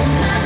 Yeah.